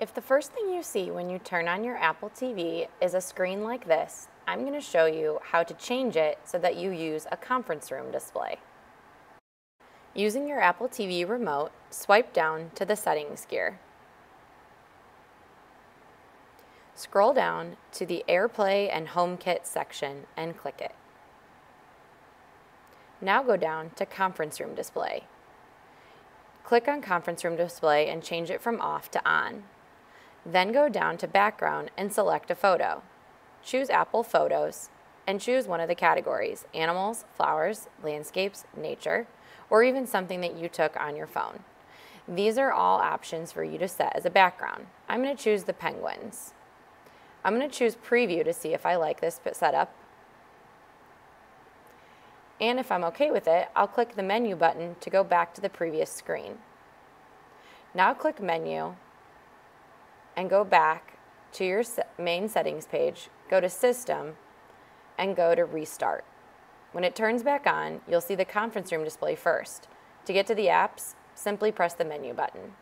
If the first thing you see when you turn on your Apple TV is a screen like this, I'm going to show you how to change it so that you use a conference room display. Using your Apple TV remote, swipe down to the settings gear. Scroll down to the AirPlay and HomeKit section and click it. Now go down to Conference Room Display. Click on Conference Room Display and change it from off to on. Then go down to background and select a photo. Choose Apple Photos and choose one of the categories, animals, flowers, landscapes, nature, or even something that you took on your phone. These are all options for you to set as a background. I'm going to choose the penguins. I'm going to choose preview to see if I like this setup. And if I'm okay with it, I'll click the menu button to go back to the previous screen. Now click menu and go back to your main settings page, go to System, and go to Restart. When it turns back on, you'll see the conference room display first. To get to the apps, simply press the menu button.